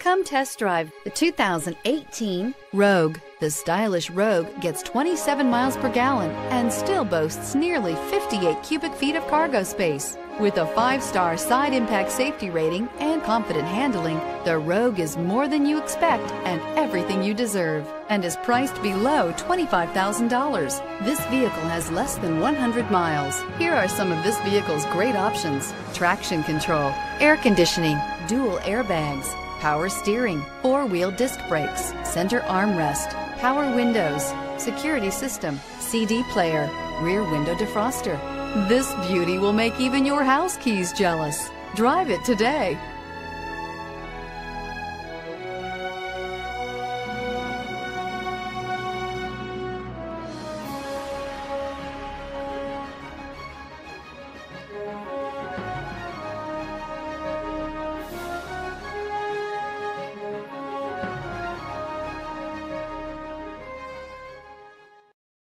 Come test drive the 2018 Rogue. The stylish Rogue gets 27 miles per gallon and still boasts nearly 58 cubic feet of cargo space. With a five-star side impact safety rating and confident handling, the Rogue is more than you expect and everything you deserve and is priced below $25,000. This vehicle has less than 100 miles. Here are some of this vehicle's great options. Traction control, air conditioning, dual airbags, power steering, four-wheel disc brakes, center armrest, power windows, security system, CD player, rear window defroster. This beauty will make even your house keys jealous. Drive it today.